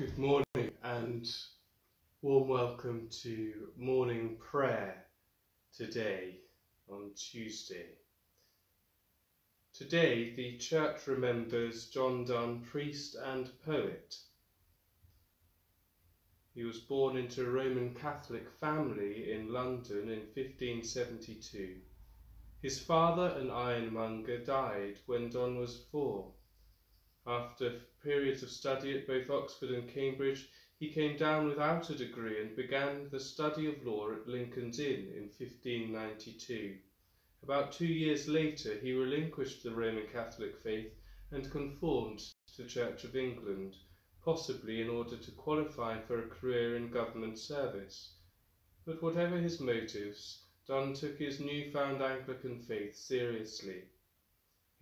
Good morning and warm welcome to morning prayer today on Tuesday. Today the church remembers John Donne, priest and poet. He was born into a Roman Catholic family in London in 1572. His father, an ironmonger, died when Donne was four. After periods of study at both Oxford and Cambridge, he came down without a degree and began the study of law at Lincoln's Inn in 1592. About two years later, he relinquished the Roman Catholic faith and conformed to the Church of England, possibly in order to qualify for a career in government service. But whatever his motives, Donne took his newfound Anglican faith seriously.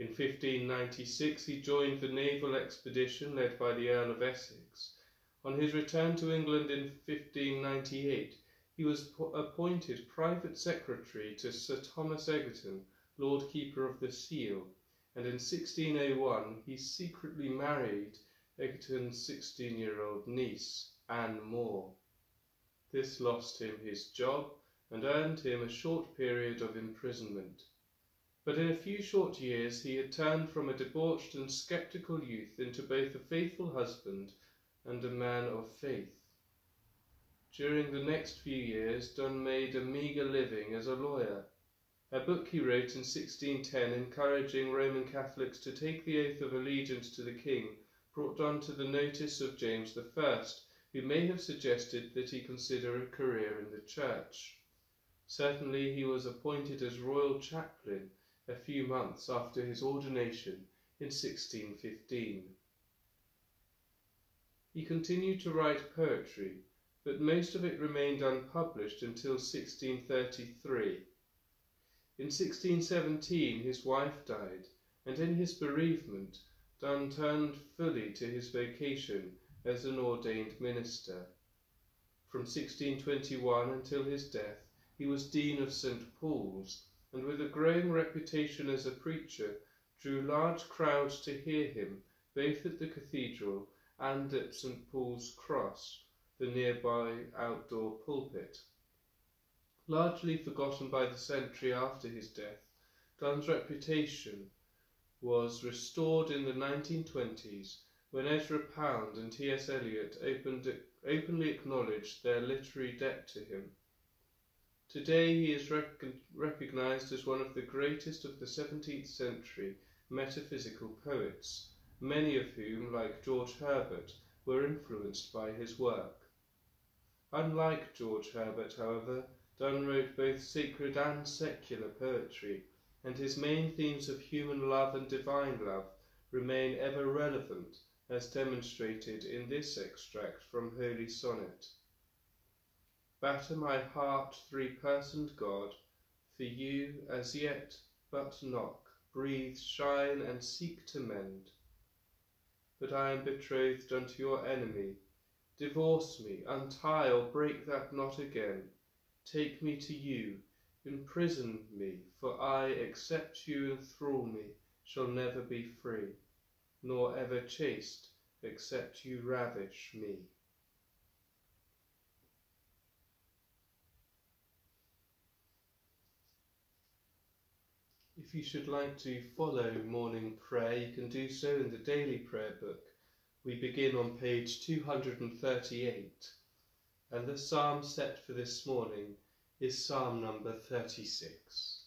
In 1596 he joined the naval expedition led by the Earl of Essex. On his return to England in 1598 he was appointed private secretary to Sir Thomas Egerton, Lord Keeper of the Seal, and in 1601 he secretly married Egerton's 16-year-old niece, Anne More. This lost him his job and earned him a short period of imprisonment. But in a few short years he had turned from a debauched and sceptical youth into both a faithful husband and a man of faith. During the next few years Donne made a meagre living as a lawyer. A book he wrote in 1610 encouraging Roman Catholics to take the oath of allegiance to the king brought Donne to the notice of James I, who may have suggested that he consider a career in the church. Certainly he was appointed as royal chaplain a few months after his ordination in 1615. He continued to write poetry, but most of it remained unpublished until 1633. In 1617 his wife died, and in his bereavement Donne turned fully to his vocation as an ordained minister. From 1621 until his death he was Dean of St Paul's and with a growing reputation as a preacher, drew large crowds to hear him both at the cathedral and at St Paul's Cross, the nearby outdoor pulpit. Largely forgotten by the century after his death, Donne's reputation was restored in the 1920s when Ezra Pound and T.S. Eliot openly acknowledged their literary debt to him. Today he is rec recognized as one of the greatest of the 17th century metaphysical poets, many of whom, like George Herbert, were influenced by his work. Unlike George Herbert, however, Donne wrote both sacred and secular poetry, and his main themes of human love and divine love remain ever relevant, as demonstrated in this extract from Holy Sonnet. Batter my heart, three-personed God, for you as yet but knock, breathe, shine, and seek to mend. But I am betrothed unto your enemy. Divorce me, untie or break that knot again. Take me to you, imprison me, for I, except you enthrall me, shall never be free, nor ever chaste, except you ravish me. If you should like to follow morning prayer, you can do so in the daily prayer book. We begin on page 238, and the psalm set for this morning is Psalm number 36.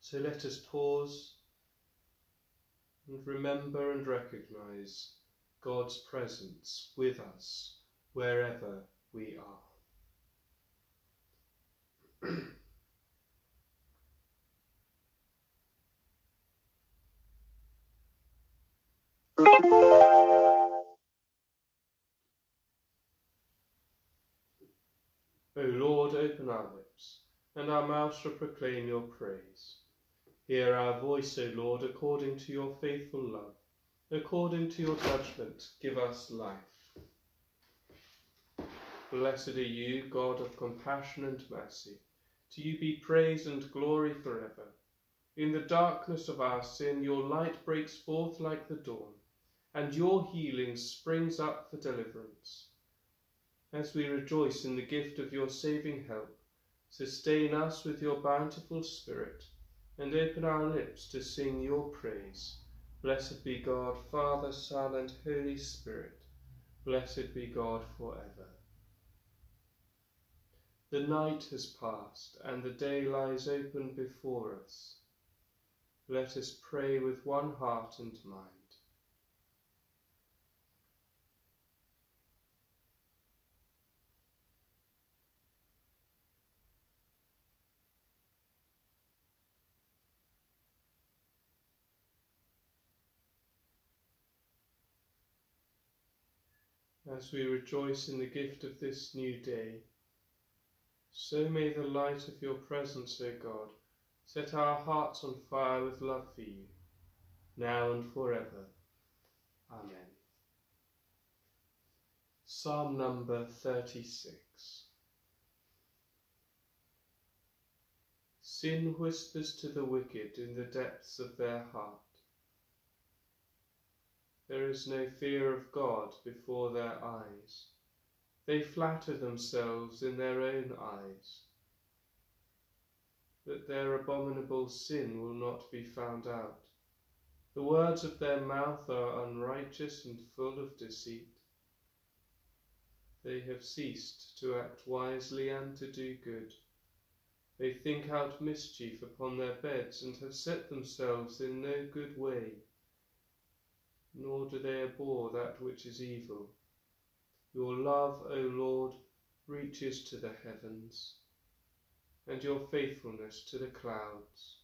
So let us pause and remember and recognize God's presence with us wherever we are. O Lord, open our lips, and our mouths shall proclaim your praise. Hear our voice, O Lord, according to your faithful love. According to your judgment, give us life. Blessed are you, God of compassion and mercy. To you be praise and glory forever. In the darkness of our sin, your light breaks forth like the dawn and your healing springs up for deliverance. As we rejoice in the gift of your saving help, sustain us with your bountiful Spirit, and open our lips to sing your praise. Blessed be God, Father, Son, and Holy Spirit. Blessed be God forever. The night has passed, and the day lies open before us. Let us pray with one heart and mind. As we rejoice in the gift of this new day. So may the light of your presence, O God, set our hearts on fire with love for you, now and forever. Amen. Psalm number 36 Sin whispers to the wicked in the depths of their heart. There is no fear of God before their eyes. They flatter themselves in their own eyes that their abominable sin will not be found out. The words of their mouth are unrighteous and full of deceit. They have ceased to act wisely and to do good. They think out mischief upon their beds and have set themselves in no good way nor do they abhor that which is evil. Your love, O Lord, reaches to the heavens, and your faithfulness to the clouds.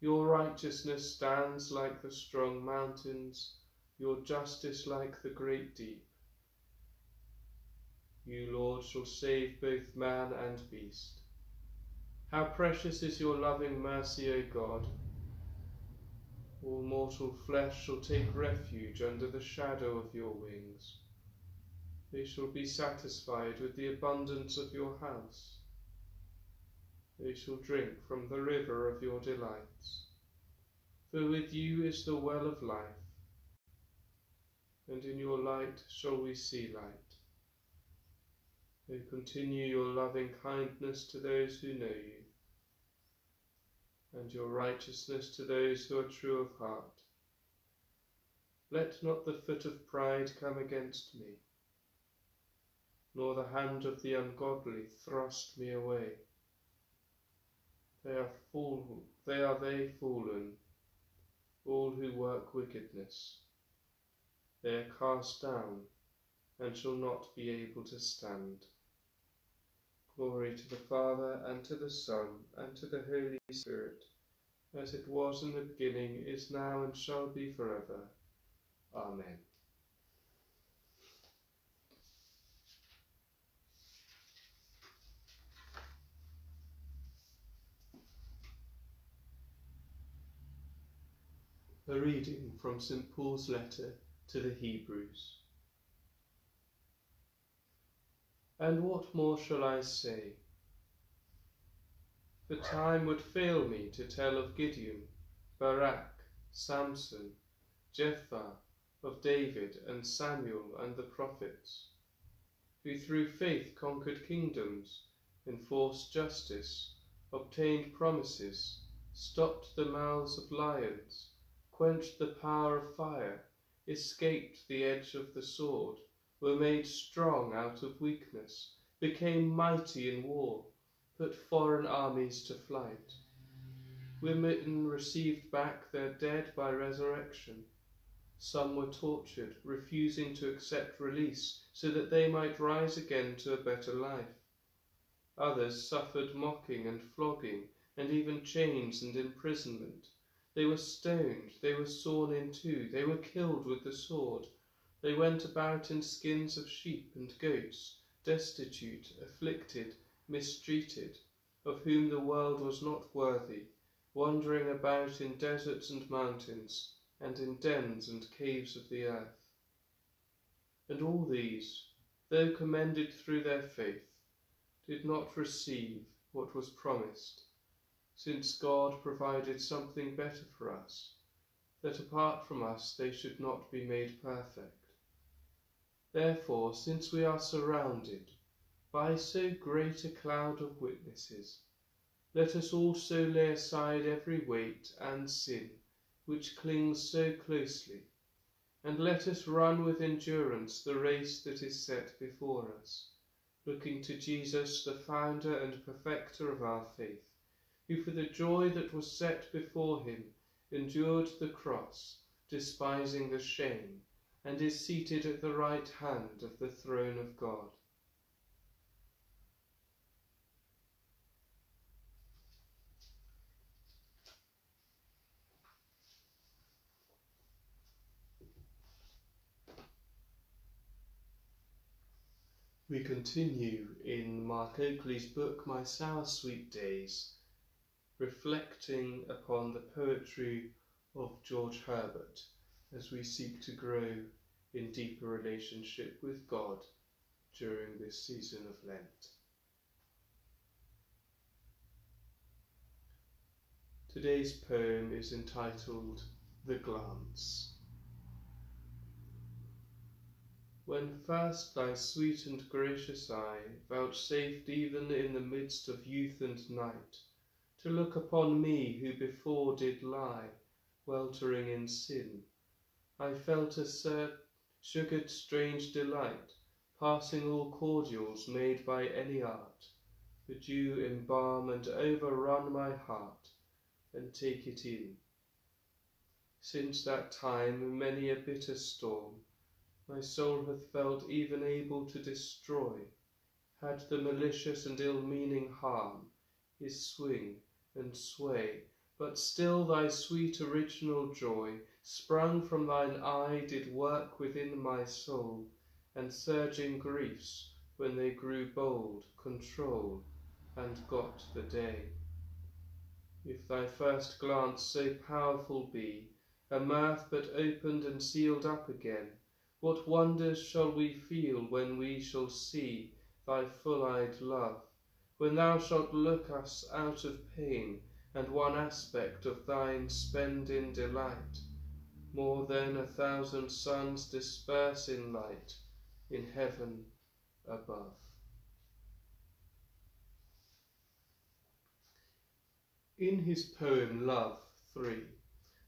Your righteousness stands like the strong mountains, your justice like the great deep. You, Lord, shall save both man and beast. How precious is your loving mercy, O God! All mortal flesh shall take refuge under the shadow of your wings. They shall be satisfied with the abundance of your house. They shall drink from the river of your delights. For with you is the well of life, and in your light shall we see light. They continue your loving kindness to those who know you and your righteousness to those who are true of heart. Let not the foot of pride come against me, nor the hand of the ungodly thrust me away. They are fall, they are they fallen, all who work wickedness. They are cast down, and shall not be able to stand. Glory to the Father, and to the Son, and to the Holy Spirit, as it was in the beginning, is now, and shall be forever. Amen. A reading from St. Paul's letter to the Hebrews. And what more shall I say? The time would fail me to tell of Gideon, Barak, Samson, Jephthah, of David and Samuel and the prophets, who through faith conquered kingdoms, enforced justice, obtained promises, stopped the mouths of lions, quenched the power of fire, escaped the edge of the sword, were made strong out of weakness, became mighty in war, put foreign armies to flight. Women received back their dead by resurrection. Some were tortured, refusing to accept release so that they might rise again to a better life. Others suffered mocking and flogging, and even chains and imprisonment. They were stoned, they were sawn in two, they were killed with the sword. They went about in skins of sheep and goats, destitute, afflicted, mistreated, of whom the world was not worthy, wandering about in deserts and mountains, and in dens and caves of the earth. And all these, though commended through their faith, did not receive what was promised, since God provided something better for us that apart from us they should not be made perfect. Therefore, since we are surrounded by so great a cloud of witnesses, let us also lay aside every weight and sin which clings so closely, and let us run with endurance the race that is set before us, looking to Jesus, the founder and perfecter of our faith, who for the joy that was set before him endured the cross, despising the shame, and is seated at the right hand of the throne of God. We continue in Mark Oakley's book My Sour Sweet Days reflecting upon the poetry of George Herbert as we seek to grow in deeper relationship with God during this season of Lent. Today's poem is entitled The Glance. When first thy sweet and gracious eye vouchsafed even in the midst of youth and night to look upon me who before did lie, weltering in sin. I felt a certain sugared strange delight, passing all cordials made by any art, the dew embalm and overrun my heart, and take it in. Since that time many a bitter storm my soul hath felt even able to destroy, had the malicious and ill-meaning harm his swing and sway, but still thy sweet original joy, sprung from thine eye, did work within my soul, and surging griefs, when they grew bold, control, and got the day. If thy first glance so powerful be, a mirth but opened and sealed up again, what wonders shall we feel when we shall see thy full-eyed love, when thou shalt look us out of pain, and one aspect of thine spend in delight, more than a thousand suns disperse in light in heaven above. In his poem Love 3,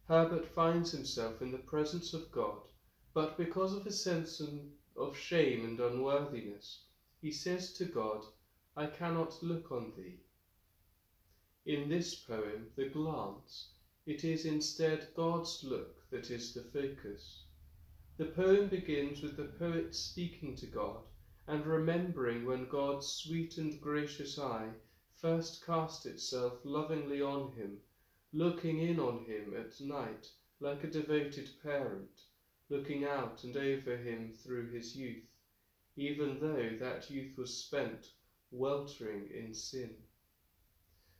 Herbert finds himself in the presence of God, but because of a sense of shame and unworthiness, he says to God, I cannot look on thee. In this poem, The Glance, it is instead God's look that is the focus. The poem begins with the poet speaking to God and remembering when God's sweet and gracious eye first cast itself lovingly on him, looking in on him at night like a devoted parent, looking out and over him through his youth, even though that youth was spent weltering in sin.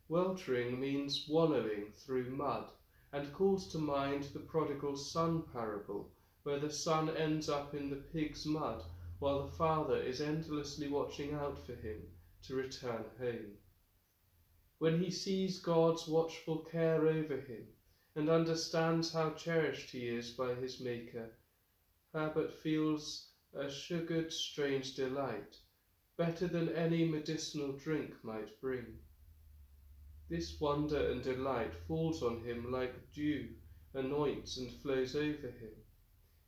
Weltering means wallowing through mud and calls to mind the prodigal son parable, where the son ends up in the pig's mud while the father is endlessly watching out for him to return home. When he sees God's watchful care over him and understands how cherished he is by his Maker, Herbert feels a sugared strange delight better than any medicinal drink might bring. This wonder and delight falls on him like dew, anoints and flows over him.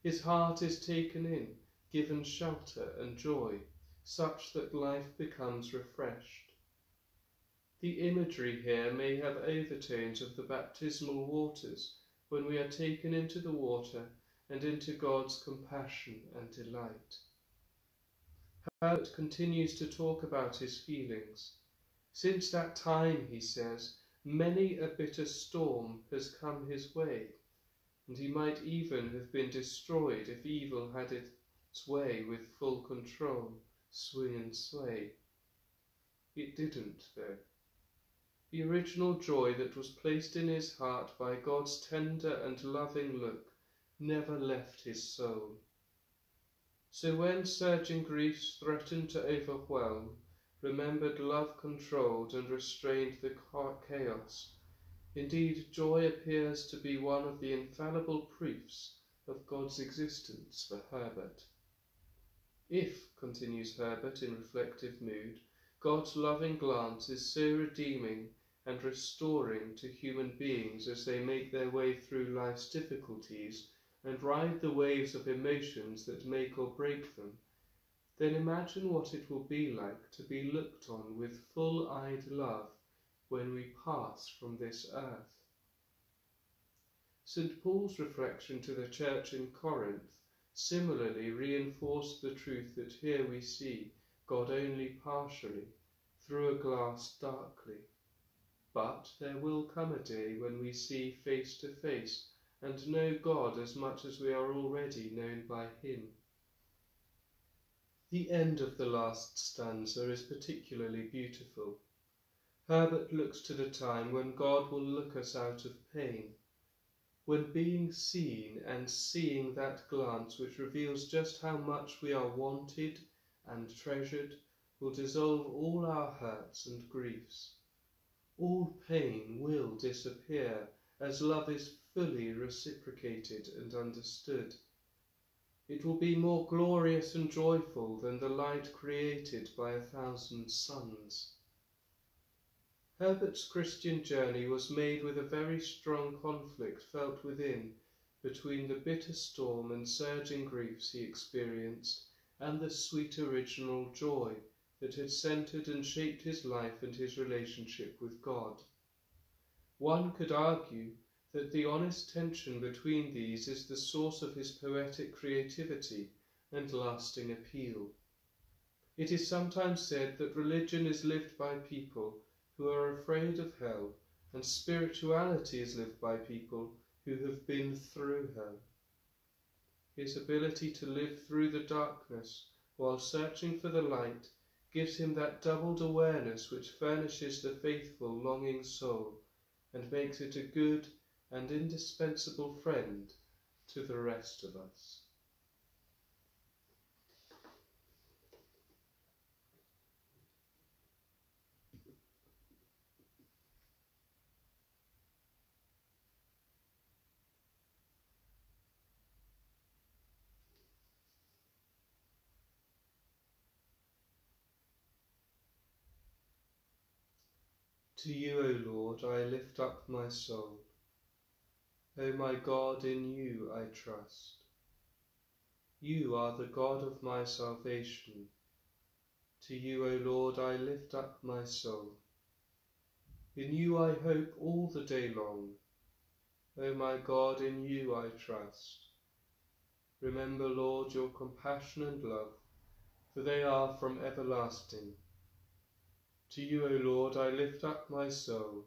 His heart is taken in, given shelter and joy, such that life becomes refreshed. The imagery here may have overtones of the baptismal waters when we are taken into the water and into God's compassion and delight. Herbert continues to talk about his feelings. Since that time, he says, many a bitter storm has come his way, and he might even have been destroyed if evil had its way with full control, swing and sway. It didn't, though. The original joy that was placed in his heart by God's tender and loving look never left his soul. So when surging griefs threatened to overwhelm, remembered love controlled and restrained the chaos, Indeed, joy appears to be one of the infallible proofs of God's existence for Herbert. If, continues Herbert in reflective mood, God's loving glance is so redeeming and restoring to human beings as they make their way through life's difficulties and ride the waves of emotions that make or break them, then imagine what it will be like to be looked on with full-eyed love when we pass from this earth. St. Paul's reflection to the church in Corinth similarly reinforced the truth that here we see God only partially, through a glass darkly. But there will come a day when we see face to face and know God as much as we are already known by Him. The end of the last stanza is particularly beautiful. Herbert looks to the time when God will look us out of pain, when being seen and seeing that glance which reveals just how much we are wanted and treasured will dissolve all our hurts and griefs. All pain will disappear as love is fully reciprocated and understood. It will be more glorious and joyful than the light created by a thousand suns. Herbert's Christian journey was made with a very strong conflict felt within between the bitter storm and surging griefs he experienced and the sweet original joy that had centered and shaped his life and his relationship with God. One could argue that the honest tension between these is the source of his poetic creativity and lasting appeal. It is sometimes said that religion is lived by people who are afraid of hell, and spirituality is lived by people who have been through hell. His ability to live through the darkness while searching for the light gives him that doubled awareness which furnishes the faithful, longing soul and makes it a good and indispensable friend to the rest of us. To you, O Lord, I lift up my soul. O my God, in you I trust. You are the God of my salvation. To you, O Lord, I lift up my soul. In you I hope all the day long. O my God, in you I trust. Remember, Lord, your compassion and love, for they are from everlasting. To you, O Lord, I lift up my soul.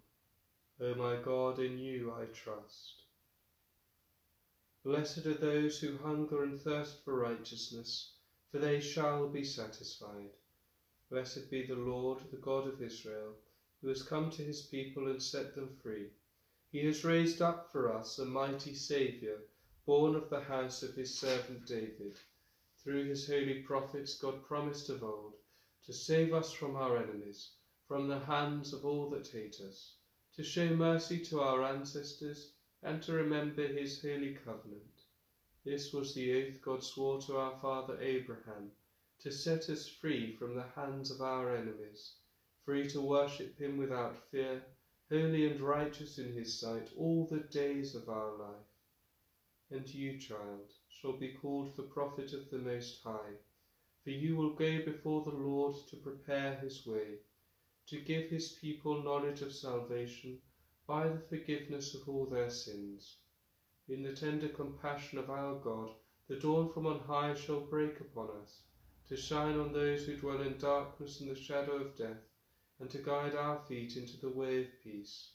O my God, in you I trust. Blessed are those who hunger and thirst for righteousness, for they shall be satisfied. Blessed be the Lord, the God of Israel, who has come to his people and set them free. He has raised up for us a mighty Saviour, born of the house of his servant David. Through his holy prophets God promised of old to save us from our enemies, from the hands of all that hate us, to show mercy to our ancestors, and to remember his holy covenant. This was the oath God swore to our father Abraham, to set us free from the hands of our enemies, free to worship him without fear, holy and righteous in his sight all the days of our life. And you, child, shall be called the prophet of the Most High, for you will go before the Lord to prepare his way, to give his people knowledge of salvation by the forgiveness of all their sins. In the tender compassion of our God, the dawn from on high shall break upon us, to shine on those who dwell in darkness and the shadow of death, and to guide our feet into the way of peace.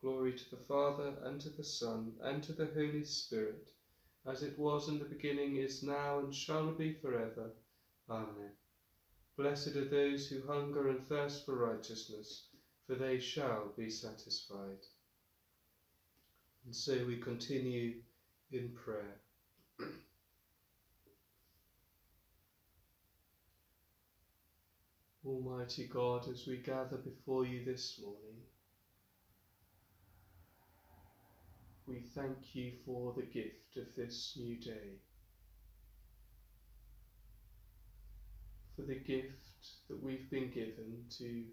Glory to the Father, and to the Son, and to the Holy Spirit, as it was in the beginning, is now, and shall be forever. Amen. Blessed are those who hunger and thirst for righteousness, for they shall be satisfied. And so we continue in prayer. Almighty God, as we gather before you this morning, we thank you for the gift of this new day, for the gift that we've been given to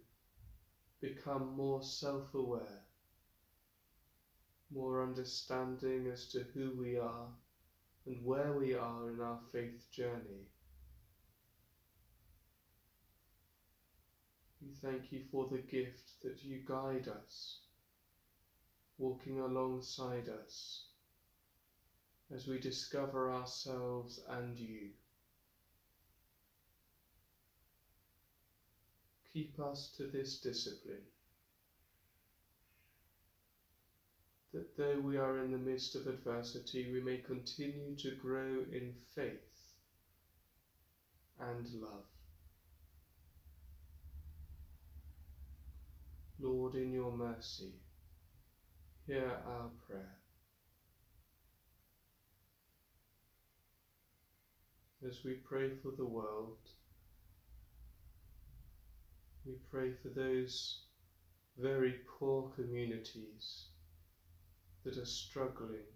become more self aware, more understanding as to who we are and where we are in our faith journey. We thank you for the gift that you guide us, walking alongside us as we discover ourselves and you. Keep us to this discipline, that though we are in the midst of adversity, we may continue to grow in faith and love. Lord, in your mercy, hear our prayer. As we pray for the world, we pray for those very poor communities that are struggling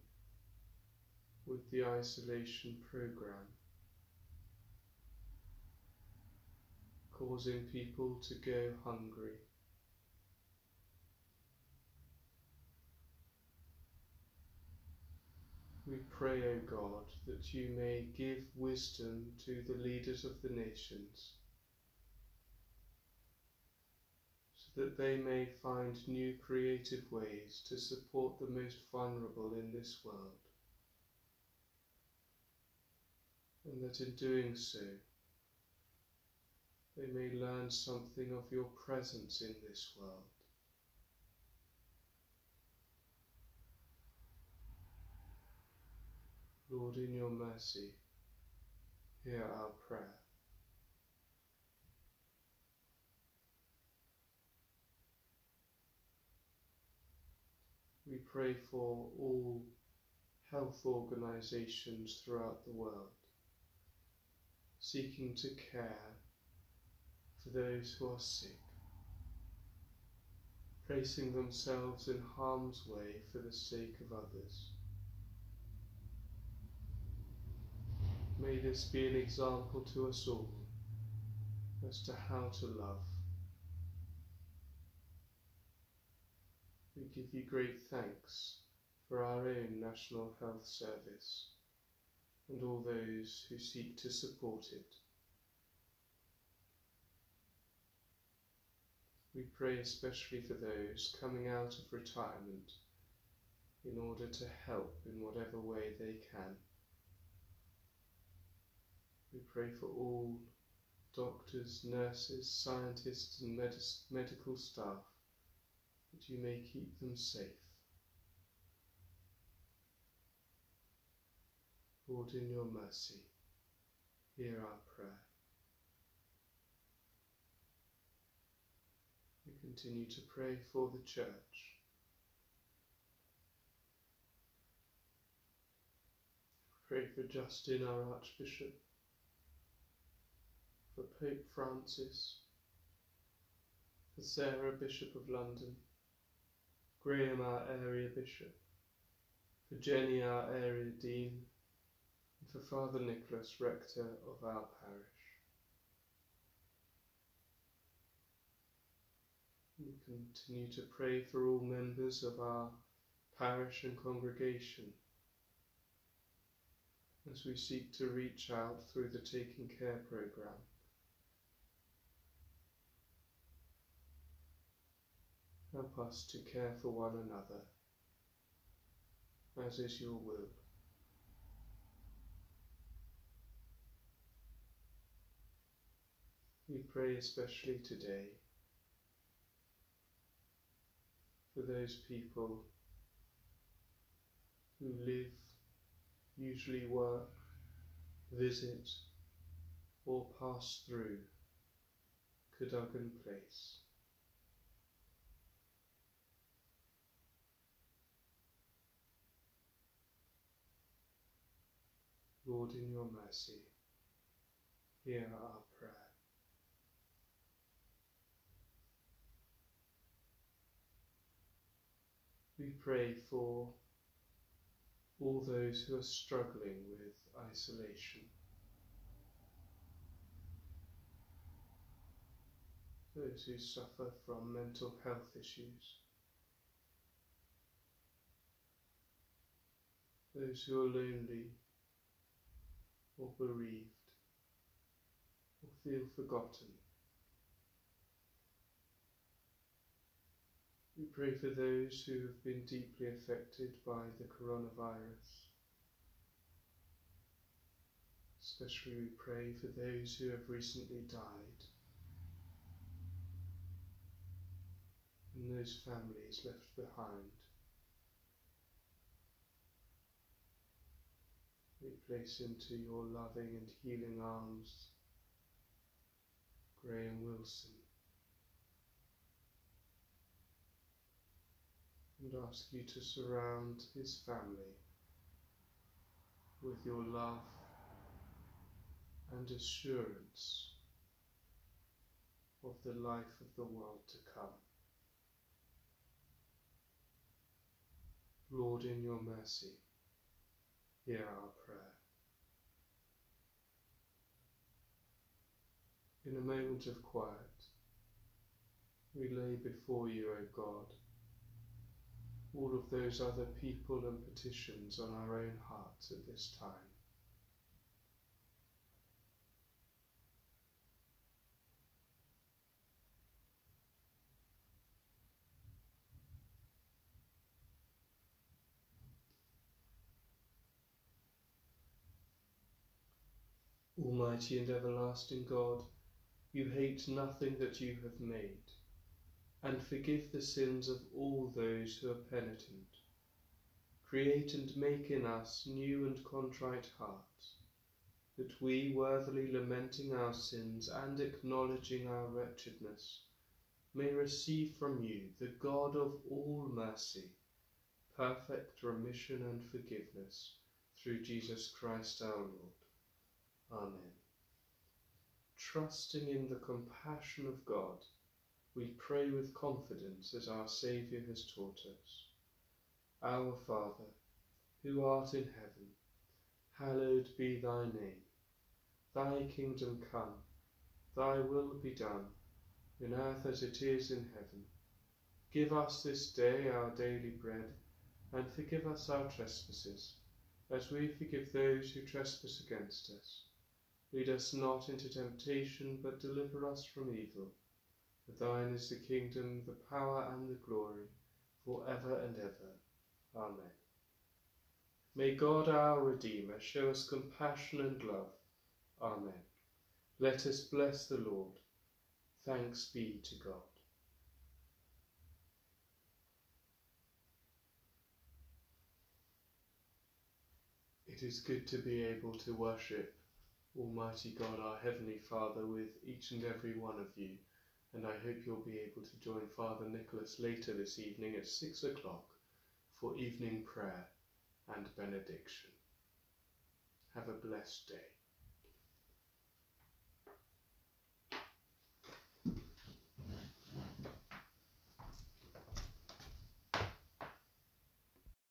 with the isolation program, causing people to go hungry. We pray, O God, that you may give wisdom to the leaders of the nations, so that they may find new creative ways to support the most vulnerable in this world, and that in doing so, they may learn something of your presence in this world. Lord, in your mercy, hear our prayer. We pray for all health organizations throughout the world, seeking to care for those who are sick, placing themselves in harm's way for the sake of others. May this be an example to us all as to how to love. We give you great thanks for our own National Health Service and all those who seek to support it. We pray especially for those coming out of retirement in order to help in whatever way they can. We pray for all doctors, nurses, scientists, and medis- medical staff that you may keep them safe. Lord, in your mercy, hear our prayer. We continue to pray for the Church. Pray for Justin, our Archbishop for Pope Francis, for Sarah, Bishop of London, Graham, our area bishop, for Jenny, our area dean, and for Father Nicholas, rector of our parish. We continue to pray for all members of our parish and congregation as we seek to reach out through the Taking Care programme Help us to care for one another, as is your will. We pray especially today for those people who live, usually work, visit, or pass through Cadogan Place. Lord, in your mercy, hear our prayer. We pray for all those who are struggling with isolation. Those who suffer from mental health issues. Those who are lonely or bereaved or feel forgotten. We pray for those who have been deeply affected by the coronavirus. Especially we pray for those who have recently died and those families left behind. We place into your loving and healing arms Graham Wilson. and ask you to surround his family with your love and assurance of the life of the world to come. Lord, in your mercy, hear our prayer. In a moment of quiet, we lay before you, O God, all of those other people and petitions on our own hearts at this time. Almighty and everlasting God, you hate nothing that you have made and forgive the sins of all those who are penitent. Create and make in us new and contrite hearts, that we, worthily lamenting our sins and acknowledging our wretchedness, may receive from you, the God of all mercy, perfect remission and forgiveness through Jesus Christ our Lord. Amen. Trusting in the compassion of God, we pray with confidence as our Saviour has taught us. Our Father, who art in heaven, hallowed be thy name. Thy kingdom come, thy will be done, in earth as it is in heaven. Give us this day our daily bread, and forgive us our trespasses, as we forgive those who trespass against us. Lead us not into temptation, but deliver us from evil. For thine is the kingdom, the power, and the glory, for ever and ever. Amen. May God our Redeemer show us compassion and love. Amen. Let us bless the Lord. Thanks be to God. It is good to be able to worship Almighty God, our Heavenly Father, with each and every one of you and I hope you'll be able to join Father Nicholas later this evening at six o'clock for evening prayer and benediction. Have a blessed day.